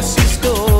Francisco.